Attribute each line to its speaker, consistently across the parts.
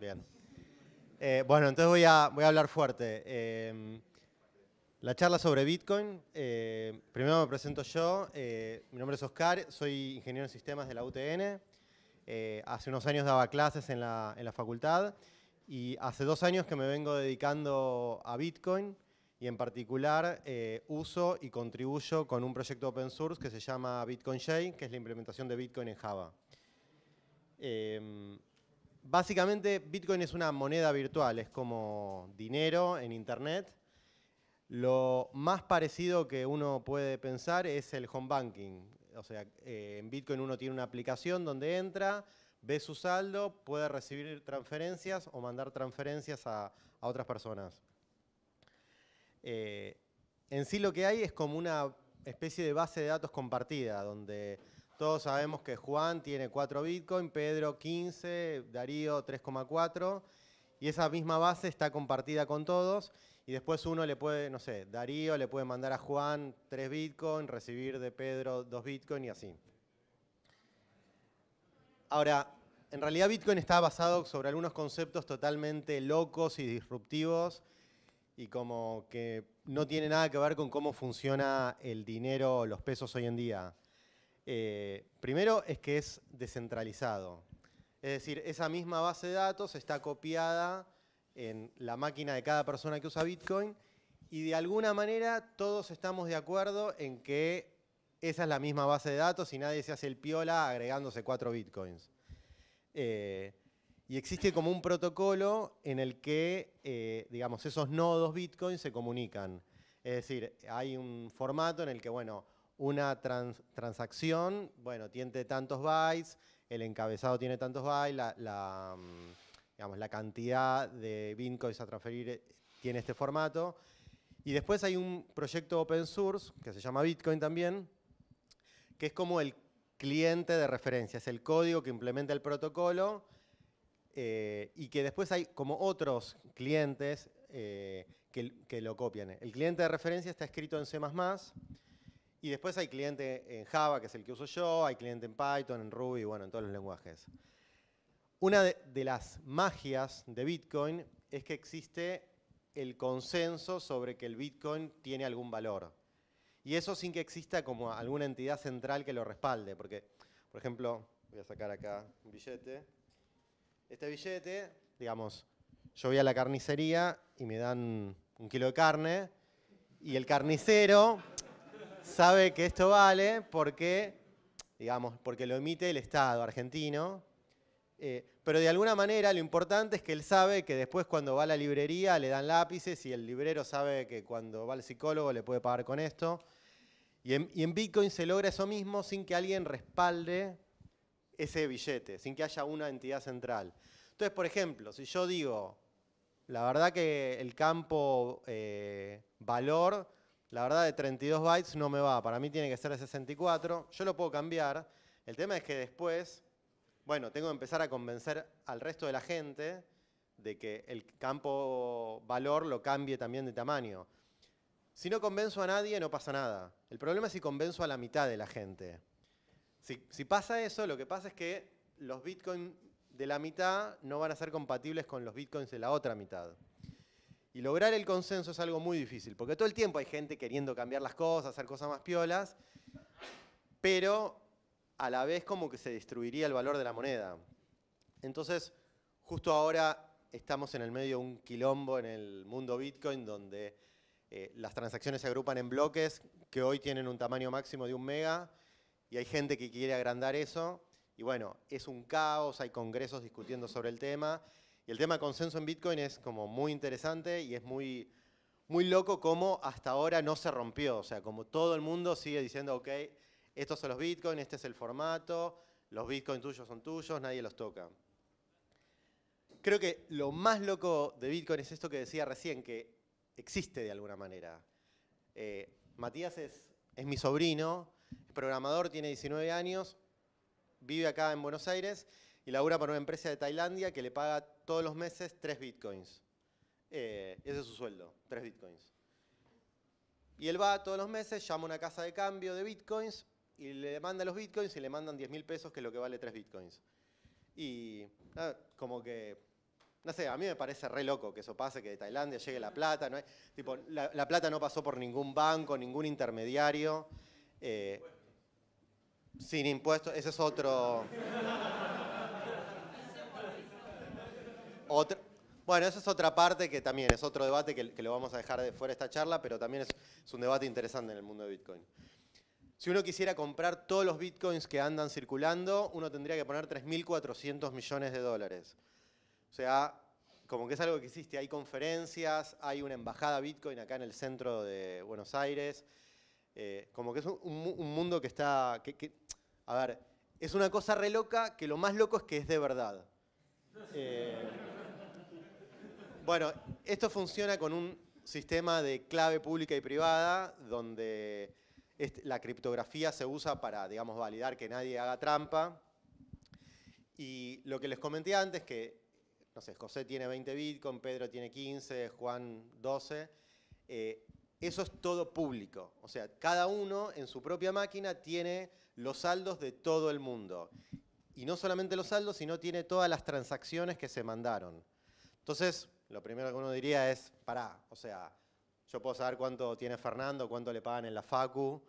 Speaker 1: Bien. Eh, bueno, entonces voy a, voy a hablar fuerte. Eh, la charla sobre Bitcoin. eh, primero me presento yo. mi nombre es Oscar, soy ingeniero en sistemas de la UTN. hace unos años daba clases en la, en la facultad y hace dos años que me vengo dedicando a Bitcoin y en particular uso y contribuyo con un proyecto open source que se llama Bitcoin Chain, que es la implementación de Bitcoin en Java. Básicamente, Bitcoin es una moneda virtual, es como dinero en Internet. Lo más parecido que uno puede pensar es el home banking. O sea, eh, en Bitcoin uno tiene una aplicación donde entra, ve su saldo, puede recibir transferencias o mandar transferencias a, otras personas. Eh, en sí lo que hay es como una especie de base de datos compartida, donde todos sabemos que Juan tiene 4 Bitcoin, Pedro 15, Darío 3,4, y esa misma base está compartida con todos, y después uno le puede, no sé, Darío le puede mandar a Juan 3 Bitcoin, recibir de Pedro 2 Bitcoin y así. Ahora, en realidad Bitcoin está basado sobre algunos conceptos totalmente locos y disruptivos, y como que no tiene nada que ver con cómo funciona el dinero, los pesos hoy en día. Eh, primero es que es descentralizado. Es decir, esa misma base de datos está copiada en la máquina de cada persona que usa Bitcoin y de alguna manera todos estamos de acuerdo en que esa es la misma base de datos y nadie se hace el piola agregándose cuatro Bitcoins. Eh, y existe como un protocolo en el que, eh, digamos, esos nodos Bitcoin se comunican. Es decir, hay un formato en el que, bueno, una trans- transacción, bueno, tiene tantos bytes, el encabezado tiene tantos bytes, la, la, mm, cantidad de bitcoins a transferir eh, tiene este formato. Y después hay un proyecto open source, que se llama Bitcoin también, que es como el cliente de referencia, es el código que implementa el protocolo eh, y que después hay como otros clientes eh, que, que lo copian. El cliente de referencia está escrito en C++, y después hay cliente en Java, que es el que uso yo, hay cliente en Python, en Ruby, bueno, en todos los lenguajes. Una de, de las magias de Bitcoin es que existe el consenso sobre que el Bitcoin tiene algún valor. Y eso sin que exista como alguna entidad central que lo respalde. Porque, por ejemplo, voy a sacar acá un billete. Este billete, digamos, yo voy a la carnicería y me dan un kilo de carne. Y el carnicero sabe que esto vale porque, digamos, porque lo emite el Estado argentino. Eh, pero de alguna manera lo importante es que él sabe que después cuando va a la librería le dan lápices y el librero sabe que cuando va al psicólogo le puede pagar con esto. Y en, y Bitcoin se logra eso mismo sin que alguien respalde ese billete, sin que haya una entidad central. Entonces, por ejemplo, si yo digo, la verdad que el campo eh, valor, la verdad de 32 bytes no me va, para mí tiene que ser de 64, yo lo puedo cambiar. El tema es que después bueno, tengo que empezar a convencer al resto de la gente de que el campo valor lo cambie también de tamaño. Si no convenzo a nadie, no pasa nada. El problema es si convenzo a la mitad de la gente. Si, si pasa eso, lo que pasa es que los bitcoins de la mitad no van a ser compatibles con los bitcoins de la otra mitad. Y lograr el consenso es algo muy difícil, porque todo el tiempo hay gente queriendo cambiar las cosas, hacer cosas más piolas, pero a la vez como que se destruiría el valor de la moneda. Entonces, justo ahora estamos en el medio de un quilombo en el mundo Bitcoin donde eh, las transacciones se agrupan en bloques que hoy tienen un tamaño máximo de un mega y hay gente que quiere agrandar eso. Y bueno, es un caos, hay congresos discutiendo sobre el tema. El tema de consenso en Bitcoin es como muy interesante y es muy, muy loco como hasta ahora no se rompió. O sea, como todo el mundo sigue diciendo, ok, estos son los bitcoins, este es el formato, los bitcoins tuyos son tuyos, nadie los toca. Creo que lo más loco de Bitcoin es esto que decía recién, que existe de alguna manera. Eh, Matías es, es mi sobrino, es programador, tiene 19 años, vive acá en Buenos Aires y labura para una empresa de Tailandia que le paga todos los meses 3 bitcoins. Eh, ese es su sueldo, 3 bitcoins. Y él va todos los meses, llama a una casa de cambio de bitcoins y le manda los bitcoins y le mandan 10 mil pesos, que es lo que vale 3 bitcoins. Y nada, como que no sé, a mí me parece re loco que eso pase, que de Tailandia llegue la plata. Tipo, la, plata no pasó por ningún banco, ningún intermediario. Eh, sin impuestos, ese es otro... bueno, esa es otra parte que también es otro debate que, lo vamos a dejar de fuera de esta charla, pero también es, un debate interesante en el mundo de Bitcoin. Si uno quisiera comprar todos los Bitcoins que andan circulando, uno tendría que poner 3.400 millones de dólares. O sea, como que es algo que existe. Hay conferencias, hay una embajada Bitcoin acá en el centro de Buenos Aires. Eh, como que es un, mundo que está... a ver, es una cosa re loca que lo más loco es que es de verdad. Eh, bueno, esto funciona con un sistema de clave pública y privada, donde la criptografía se usa para, digamos, validar que nadie haga trampa. Y lo que les comenté antes, que, no sé, José tiene 20 Bitcoin, Pedro tiene 15, Juan 12, eh, eso es todo público. O sea, cada uno en su propia máquina tiene los saldos de todo el mundo. Y no solamente los saldos, sino tiene todas las transacciones que se mandaron. Entonces, lo primero que uno diría es, pará, o sea, yo puedo saber cuánto tiene Fernando, cuánto le pagan en la Facu.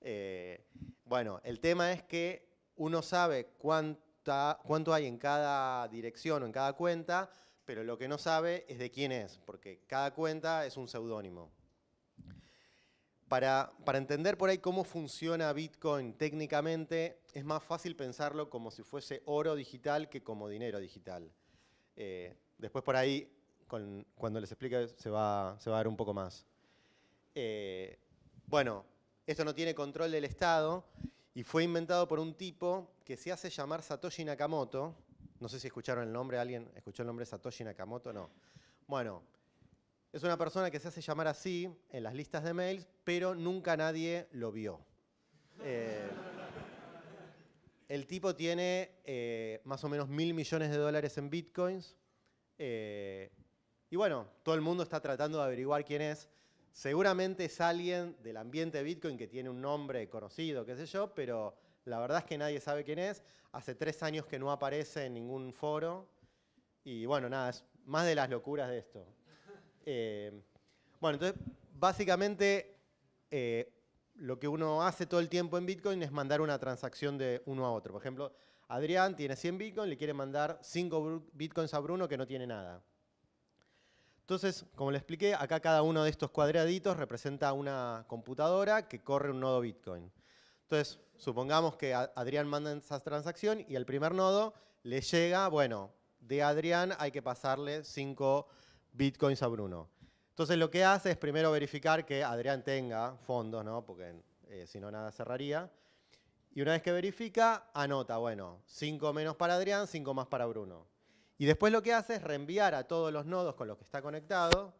Speaker 1: Eh, bueno, el tema es que uno sabe cuánta, cuánto hay en cada dirección o en cada cuenta, pero lo que no sabe es de quién es, porque cada cuenta es un seudónimo. Para, entender por ahí cómo funciona Bitcoin técnicamente, es más fácil pensarlo como si fuese oro digital que como dinero digital. Eh, después por ahí cuando les explique se va, se va a dar un poco más. Eh, bueno, esto no tiene control del Estado y fue inventado por un tipo que se hace llamar Satoshi Nakamoto. No sé si escucharon el nombre, ¿alguien escuchó el nombre Satoshi Nakamoto? No. Bueno, es una persona que se hace llamar así en las listas de mails, pero nunca nadie lo vio. Eh, el tipo tiene eh, más o menos mil millones de dólares en bitcoins. Y bueno, todo el mundo está tratando de averiguar quién es. Seguramente es alguien del ambiente de Bitcoin que tiene un nombre conocido, qué sé yo, pero la verdad es que nadie sabe quién es. Hace tres años que no aparece en ningún foro. Y bueno, nada, es más de las locuras de esto. Eh, bueno, entonces, básicamente, eh, lo que uno hace todo el tiempo en Bitcoin es mandar una transacción de uno a otro. Por ejemplo, Adrián tiene 100 Bitcoin, le quiere mandar 5 Bitcoins a Bruno que no tiene nada. Entonces, como le expliqué, acá cada uno de estos cuadraditos representa una computadora que corre un nodo Bitcoin. Entonces, supongamos que Adrián manda esa transacción y el primer nodo le llega, bueno, de Adrián hay que pasarle 5 Bitcoins a Bruno. Entonces, lo que hace es primero verificar que Adrián tenga fondos, ¿no? porque eh, si no, nada cerraría. Y una vez que verifica, anota, bueno, 5 menos para Adrián, 5 más para Bruno. Y después lo que hace es reenviar a todos los nodos con los que está conectado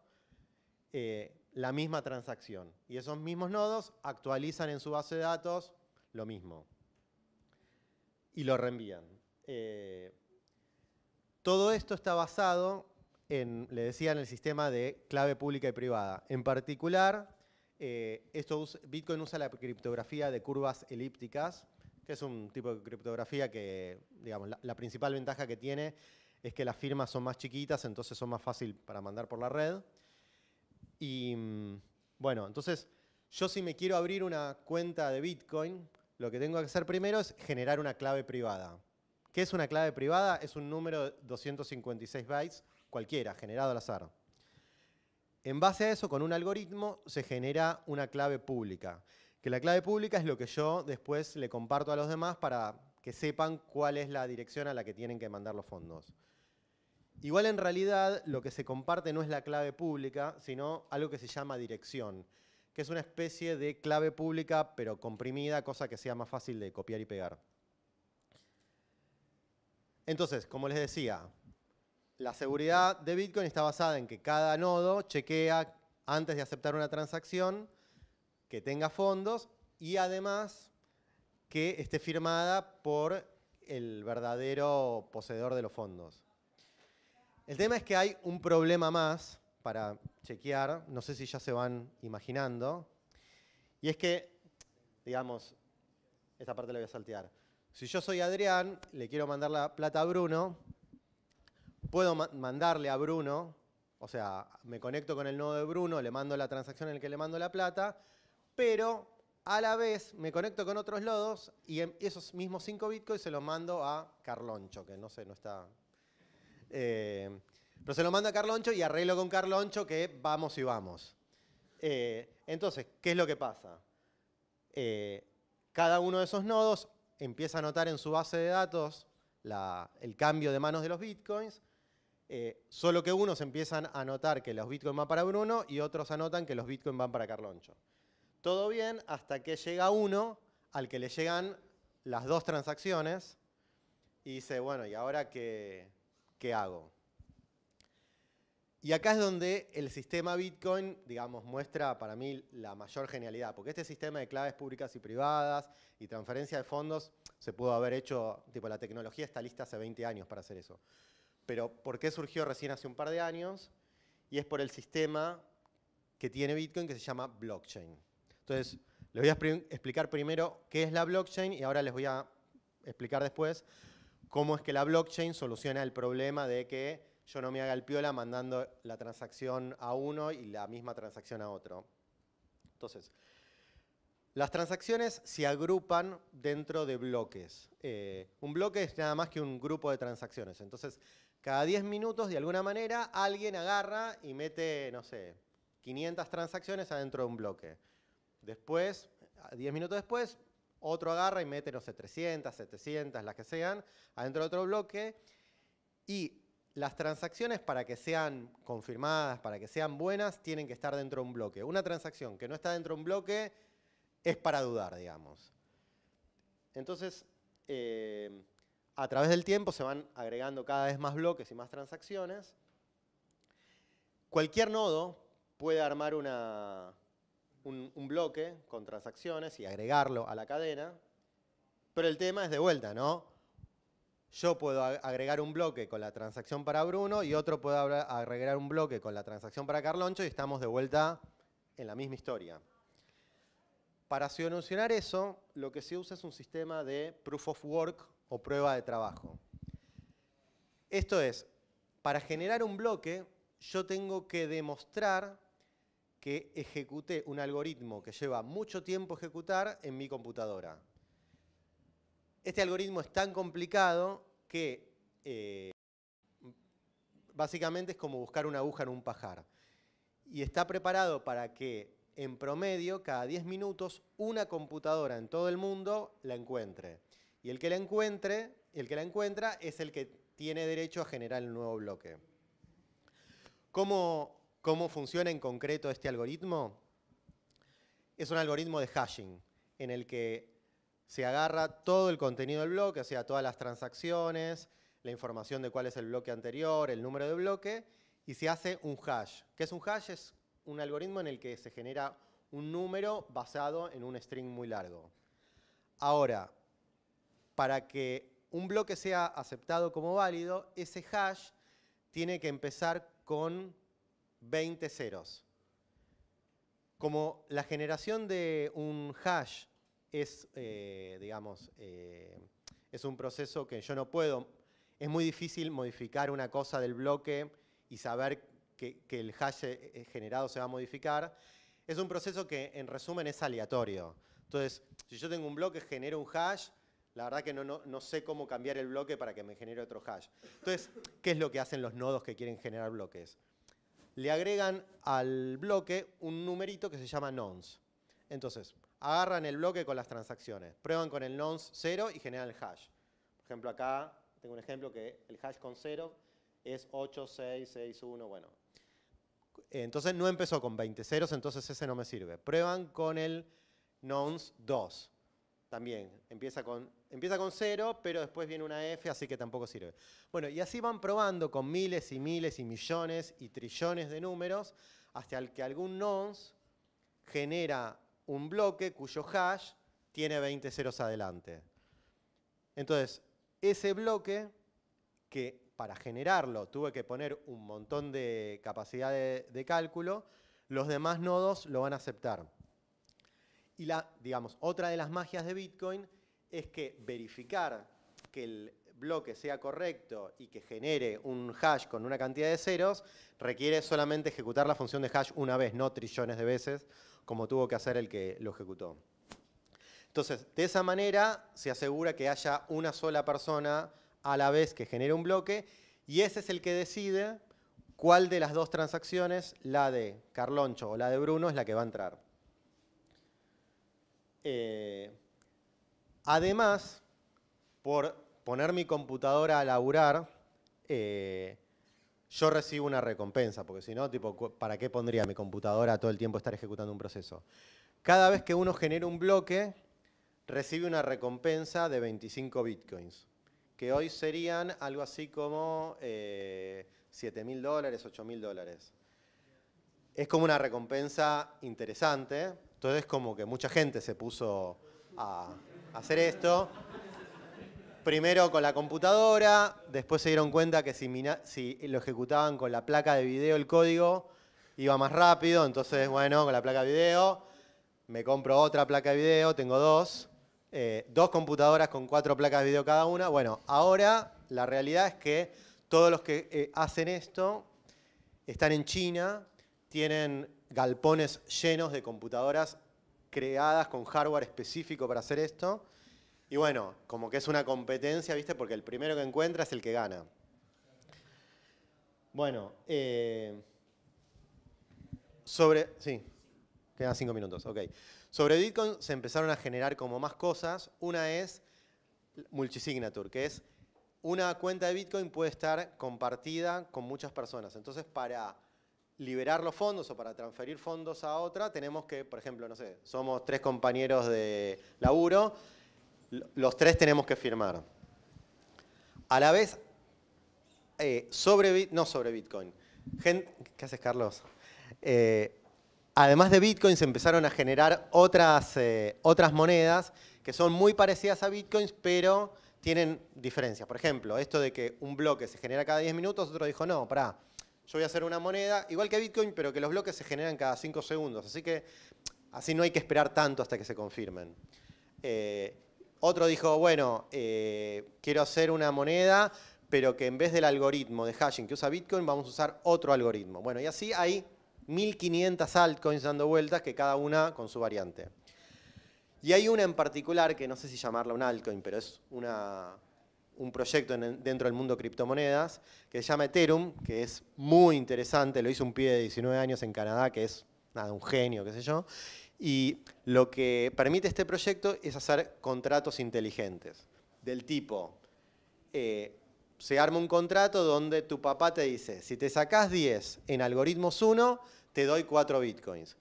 Speaker 1: eh, la misma transacción. Y esos mismos nodos actualizan en su base de datos lo mismo. Y lo reenvían. Eh, todo esto está basado en, le decía, en el sistema de clave pública y privada. En particular, eh, esto Bitcoin usa la criptografía de curvas elípticas, que es un tipo de criptografía que, digamos, la principal ventaja que tiene es que las firmas son más chiquitas, entonces son más fácil para mandar por la red. Y mm, bueno, entonces yo si me quiero abrir una cuenta de Bitcoin, lo que tengo que hacer primero es generar una clave privada. ¿Qué es una clave privada? Es un número de 256 bytes, cualquiera, generado al azar. En base a eso, con un algoritmo, se genera una clave pública. Que la clave pública es lo que yo después le comparto a los demás para que sepan cuál es la dirección a la que tienen que mandar los fondos. Igual en realidad lo que se comparte no es la clave pública, sino algo que se llama dirección, que es una especie de clave pública pero comprimida, cosa que sea más fácil de copiar y pegar. Entonces, como les decía, la seguridad de Bitcoin está basada en que cada nodo chequea antes de aceptar una transacción que tenga fondos y además que esté firmada por el verdadero poseedor de los fondos. El tema es que hay un problema más para chequear, no sé si ya se van imaginando, y es que, digamos, esta parte la voy a saltear. Si yo soy Adrián, le quiero mandar la plata a Bruno, puedo mandarle a Bruno, o sea, me conecto con el nodo de Bruno, le mando la transacción en la que le mando la plata, pero a la vez me conecto con otros nodos y esos mismos 5 bitcoins se los mando a Carloncho, que no sé, no está... Eh, pero se lo mando a Carloncho y arreglo con Carloncho que vamos y vamos. Eh, entonces, ¿qué es lo que pasa? Eh, cada uno de esos nodos empieza a notar en su base de datos el cambio de manos de los bitcoins, solo que unos empiezan a notar que los bitcoins van para Bruno y otros anotan que los bitcoins van para Carloncho. Todo bien hasta que llega uno al que le llegan las dos transacciones y dice, bueno, ¿y ahora qué, qué hago? Y acá es donde el sistema Bitcoin, digamos, muestra para mí la mayor genialidad, porque este sistema de claves públicas y privadas y transferencia de fondos se pudo haber hecho, tipo, la tecnología está lista hace 20 años para hacer eso. Pero ¿por qué surgió recién hace un par de años? Y es por el sistema que tiene Bitcoin que se llama blockchain. Entonces, les voy a explicar primero qué es la blockchain y ahora les voy a explicar después cómo es que la blockchain soluciona el problema de que yo no me haga el piola mandando la transacción a uno y la misma transacción a otro. Entonces, las transacciones se agrupan dentro de bloques. Eh, un bloque es nada más que un grupo de transacciones. Entonces, cada 10 minutos, de alguna manera, alguien agarra y mete, no sé, 500 transacciones adentro de un bloque. Después, 10 minutos después, otro agarra y mete, no sé, 300, 700, las que sean, adentro de otro bloque. Y las transacciones para que sean confirmadas, para que sean buenas, tienen que estar dentro de un bloque. Una transacción que no está dentro de un bloque es para dudar, digamos. Entonces, eh, a través del tiempo se van agregando cada vez más bloques y más transacciones. Cualquier nodo puede armar un, bloque con transacciones y agregarlo a la cadena, pero el tema es de vuelta, ¿no? yo puedo agregar un bloque con la transacción para Bruno y otro puede agregar un bloque con la transacción para Carloncho y estamos de vuelta en la misma historia. Para solucionar eso, lo que se usa es un sistema de proof of work o prueba de trabajo. Esto es, para generar un bloque, yo tengo que demostrar que ejecuté un algoritmo que lleva mucho tiempo ejecutar en mi computadora. Este algoritmo es tan complicado que eh, básicamente es como buscar una aguja en un pajar. Y está preparado para que en promedio, cada 10 minutos, una computadora en todo el mundo la encuentre. Y el que la encuentre, el que la encuentra es el que tiene derecho a generar el nuevo bloque. ¿Cómo, cómo funciona en concreto este algoritmo? Es un algoritmo de hashing, en el que se agarra todo el contenido del bloque, o sea, todas las transacciones, la información de cuál es el bloque anterior, el número de bloque, y se hace un hash. ¿Qué es un hash? Es un algoritmo en el que se genera un número basado en un string muy largo. Ahora, para que un bloque sea aceptado como válido, ese hash tiene que empezar con 20 ceros. Como la generación de un hash es, eh, digamos, eh, es un proceso que yo no puedo, es muy difícil modificar una cosa del bloque y saber que, el hash eh, generado se va a modificar. Es un proceso que en resumen es aleatorio. Entonces, si yo tengo un bloque, genero un hash, la verdad que no, no, sé cómo cambiar el bloque para que me genere otro hash. Entonces, ¿qué es lo que hacen los nodos que quieren generar bloques? Le agregan al bloque un numerito que se llama nonce. Entonces, agarran el bloque con las transacciones, prueban con el nonce 0 y generan el hash. Por ejemplo, acá tengo un ejemplo que el hash con 0 es 8661, bueno. Entonces no empezó con 20 ceros, entonces ese no me sirve. Prueban con el nonce 2. También empieza con, empieza con 0, pero después viene una F, así que tampoco sirve. Bueno, y así van probando con miles y miles y millones y trillones de números hasta que algún nonce genera un bloque cuyo hash tiene 20 ceros adelante. Entonces, ese bloque, que para generarlo tuve que poner un montón de capacidad de, cálculo, los demás nodos lo van a aceptar. Y la, digamos, otra de las magias de Bitcoin es que verificar que el bloque sea correcto y que genere un hash con una cantidad de ceros, requiere solamente ejecutar la función de hash una vez, no trillones de veces, como tuvo que hacer el que lo ejecutó. Entonces, de esa manera se asegura que haya una sola persona a la vez que genere un bloque y ese es el que decide cuál de las dos transacciones, la de Carloncho o la de Bruno, es la que va a entrar. Eh, además, por poner mi computadora a laburar, eh, yo recibo una recompensa, porque si no, tipo, ¿para qué pondría mi computadora todo el tiempo estar ejecutando un proceso? Cada vez que uno genera un bloque, recibe una recompensa de 25 bitcoins, que hoy serían algo así como eh, 7 mil dólares, 8 mil dólares. Es como una recompensa interesante, entonces como que mucha gente se puso a hacer esto. Primero con la computadora, después se dieron cuenta que si, lo ejecutaban con la placa de video el código, iba más rápido, entonces bueno, con la placa de video, me compro otra placa de video, tengo dos, eh, dos computadoras con cuatro placas de video cada una. Bueno, ahora la realidad es que todos los que eh, hacen esto están en China, tienen galpones llenos de computadoras creadas con hardware específico para hacer esto. Y bueno, como que es una competencia, ¿viste? Porque el primero que encuentra es el que gana. Bueno, eh, sobre... Sí, quedan cinco minutos, ok. Sobre Bitcoin se empezaron a generar como más cosas. Una es multisignature, que es una cuenta de Bitcoin puede estar compartida con muchas personas. Entonces, para liberar los fondos o para transferir fondos a otra, tenemos que, por ejemplo, no sé, somos tres compañeros de laburo, los tres tenemos que firmar. A la vez, eh, sobre, no sobre Bitcoin. ¿Qué haces, Carlos? Eh, además de Bitcoin, se empezaron a generar otras, eh, otras monedas que son muy parecidas a Bitcoins, pero tienen diferencias. Por ejemplo, esto de que un bloque se genera cada 10 minutos, otro dijo, no, pará, yo voy a hacer una moneda, igual que Bitcoin, pero que los bloques se generan cada 5 segundos. Así que así no hay que esperar tanto hasta que se confirmen. Otro dijo, bueno, eh, quiero hacer una moneda, pero que en vez del algoritmo de hashing que usa Bitcoin, vamos a usar otro algoritmo. Bueno, y así hay 1500 altcoins dando vueltas, que cada una con su variante. Y hay una en particular, que no sé si llamarla un altcoin, pero es un proyecto dentro del mundo criptomonedas, que se llama Ethereum, que es muy interesante, lo hizo un pibe de 19 años en Canadá, que es nada, un genio, qué sé yo, y lo que permite este proyecto es hacer contratos inteligentes, del tipo, eh, se arma un contrato donde tu papá te dice, si te sacás 10 en algoritmos 1, te doy 4 bitcoins.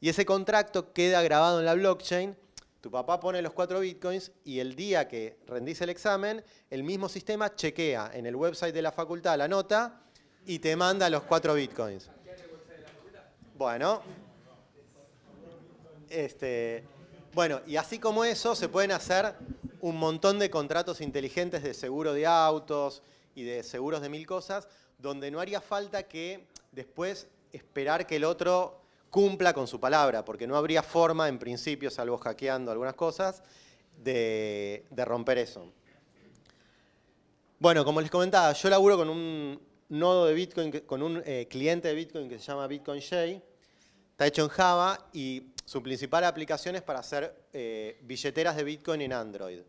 Speaker 1: Y ese contrato queda grabado en la blockchain, tu papá pone los 4 bitcoins y el día que rendís el examen, el mismo sistema chequea en el website de la facultad la nota y te manda los 4 bitcoins. Bueno, este, bueno, y así como eso, se pueden hacer un montón de contratos inteligentes de seguro de autos y de seguros de mil cosas, donde no haría falta que después esperar que el otro cumpla con su palabra, porque no habría forma, en principio, salvo hackeando algunas cosas, de, romper eso. Bueno, como les comentaba, yo laburo con un nodo de Bitcoin, con un eh, cliente de Bitcoin que se llama Bitcoin J. Está hecho en Java y su principal aplicación es para hacer eh, billeteras de Bitcoin en Android.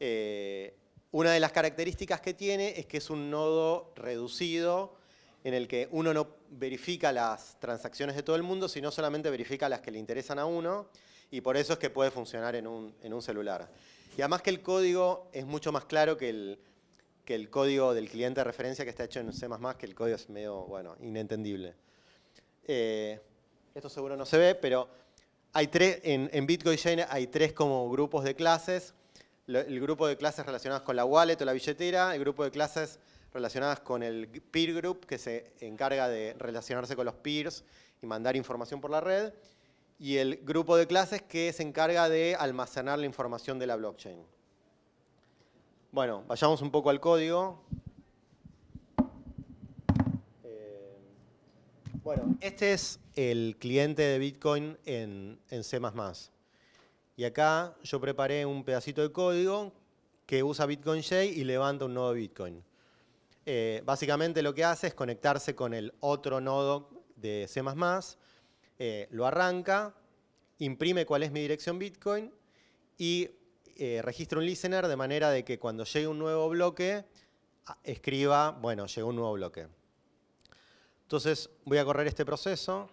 Speaker 1: Eh, una de las características que tiene es que es un nodo reducido en el que uno no verifica las transacciones de todo el mundo, sino solamente verifica las que le interesan a uno, y por eso es que puede funcionar en un, celular. Y además que el código es mucho más claro que el, código del cliente de referencia que está hecho en C++, que el código es medio, bueno, inentendible. Eh, esto seguro no se ve, pero hay tres, en, Bitcoin Chain hay tres como grupos de clases. El grupo de clases relacionadas con la wallet o la billetera, el grupo de clases relacionadas con el peer group, que se encarga de relacionarse con los peers y mandar información por la red, y el grupo de clases que se encarga de almacenar la información de la blockchain. Bueno, vayamos un poco al código. Eh, bueno, este es el cliente de Bitcoin en, C++. Y acá yo preparé un pedacito de código que usa Bitcoin J y levanta un nodo Bitcoin. Eh, básicamente lo que hace es conectarse con el otro nodo de C++, eh, lo arranca, imprime cuál es mi dirección Bitcoin y eh, registra un listener de manera de que cuando llegue un nuevo bloque, escriba, bueno, llegó un nuevo bloque. Entonces voy a correr este proceso.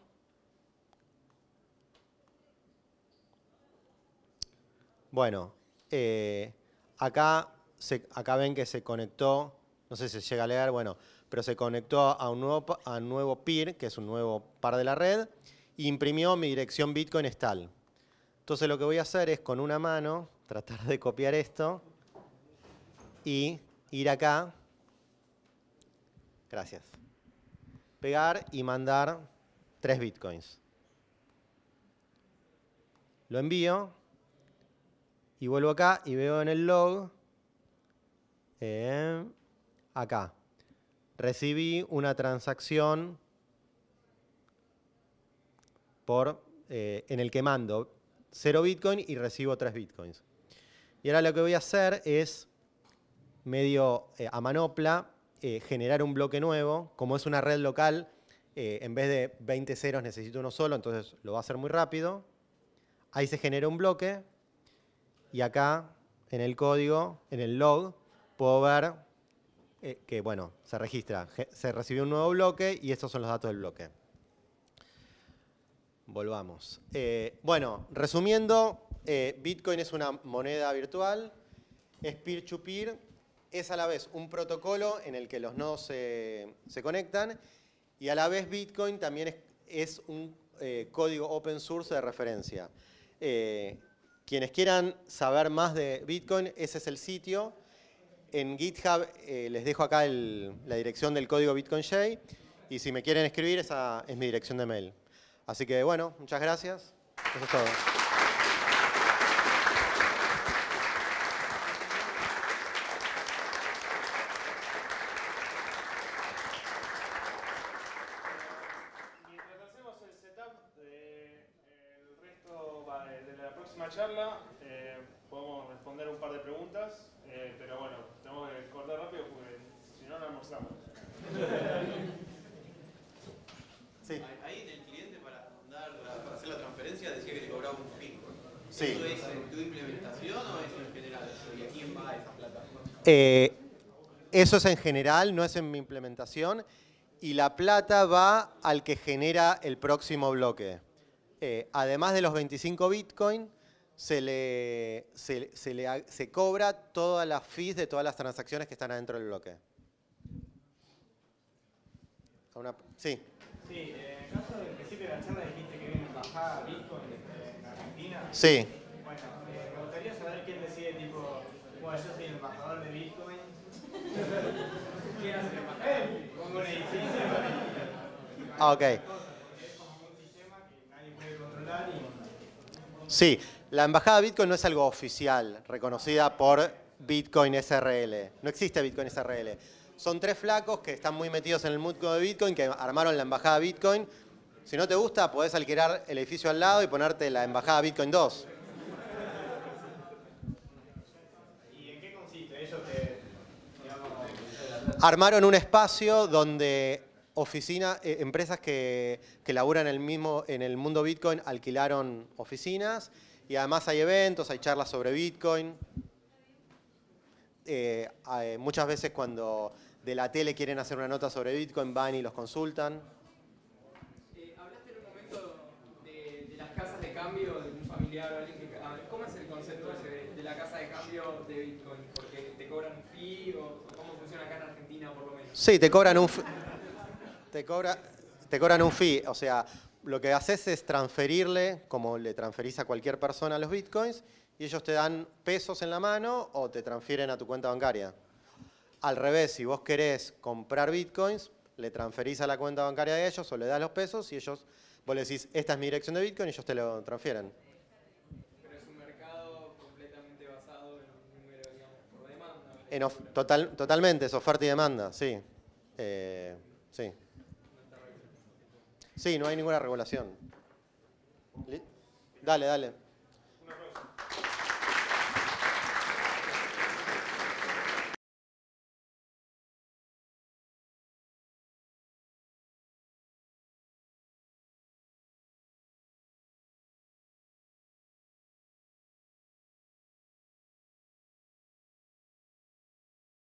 Speaker 1: Bueno, acá, acá ven que se conectó no sé si llega a leer, bueno, pero se conectó a un nuevo, a nuevo peer, que es un nuevo par de la red, e imprimió mi dirección Bitcoin es tal. Entonces lo que voy a hacer es con una mano tratar de copiar esto y ir acá. Gracias. Pegar y mandar tres bitcoins. Lo envío y vuelvo acá y veo en el log eh, acá. Recibí una transacción eh, en el que mando 0 Bitcoin y recibo 3 Bitcoins. Y ahora lo que voy a hacer es, medio eh, a manopla, eh, generar un bloque nuevo. Como es una red local, en vez de 20 ceros necesito uno solo, entonces lo va a hacer muy rápido. Ahí se genera un bloque y acá en el código, en el log, puedo ver eh, que bueno, se registra, se recibió un nuevo bloque y estos son los datos del bloque. Volvamos. Eh, bueno, resumiendo, eh, Bitcoin es una moneda virtual, es peer-to-peer, es a la vez un protocolo en el que los nodos se, conectan y a la vez Bitcoin también es, un código open source de referencia. quienes quieran saber más de Bitcoin, ese es el sitio en GitHub eh, les dejo acá la dirección del código BitcoinJ y si me quieren escribir esa es mi dirección de mail. Así que bueno, muchas gracias. Eso es todo.
Speaker 2: Mientras hacemos el setup del resto de la próxima charla, eh, podemos responder un par de preguntas, eh, pero bueno, tenemos que cortar rápido porque si no, no almorzamos.
Speaker 3: Sí. Ahí en el cliente para, para hacer la transferencia decía que te cobraba un fee.
Speaker 1: Sí.
Speaker 3: ¿Eso es en tu implementación o es en general? ¿Y a quién va esa plata?
Speaker 1: Eh, eso es en general, no es en mi implementación. Y la plata va al que genera el próximo bloque. Eh, además de los 25 Bitcoin, se le, se, le, se cobra todas las fees de todas las transacciones que están adentro del bloque.
Speaker 2: sí. Sí, eh, en caso del principio de la charla dijiste que viene bajada Bitcoin en Argentina.
Speaker 1: Sí.
Speaker 2: Bueno, eh, me gustaría saber quién soy el embajador de Bitcoin. ¿Quién hace el embajador? Pongo un edificio.
Speaker 1: Ah, ok.
Speaker 2: Es como un sistema que nadie puede controlar y...
Speaker 1: Sí. La embajada Bitcoin no es algo oficial, reconocida por Bitcoin SRL. No existe Bitcoin SRL. Son tres flacos que están muy metidos en el mundo de Bitcoin, que armaron la embajada Bitcoin. Si no te gusta, podés alquilar el edificio al lado y ponerte la embajada Bitcoin 2.
Speaker 2: ¿Y en qué consiste? Ellos te,
Speaker 1: Armaron un espacio donde oficinas, eh, empresas que, que laburan en el, mismo, en el mundo Bitcoin alquilaron oficinas y además hay eventos, hay charlas sobre Bitcoin. Eh, muchas veces cuando de la tele quieren hacer una nota sobre Bitcoin, van y los consultan.
Speaker 4: Eh, hablaste en un momento de, las casas de cambio de un familiar o alguien que... ¿Cómo es el concepto de, la casa de cambio de Bitcoin? ¿Porque te cobran un fee o cómo funciona acá en Argentina por lo menos?
Speaker 1: Sí, te cobran un, te te cobran un fee. O sea, lo que haces es transferirle, como le transferís a cualquier persona los bitcoins, y ellos te dan pesos en la mano o te transfieren a tu cuenta bancaria. Al revés, si vos querés comprar bitcoins, le transferís a la cuenta bancaria de ellos o le das los pesos y ellos, vos le decís, esta es mi dirección de bitcoin y ellos te lo transfieren.
Speaker 4: Pero es un mercado completamente basado en un número, digamos,
Speaker 1: total, totalmente, es oferta y demanda, sí. Eh, sí. Sí, no hay ninguna regulación. Dale, dale.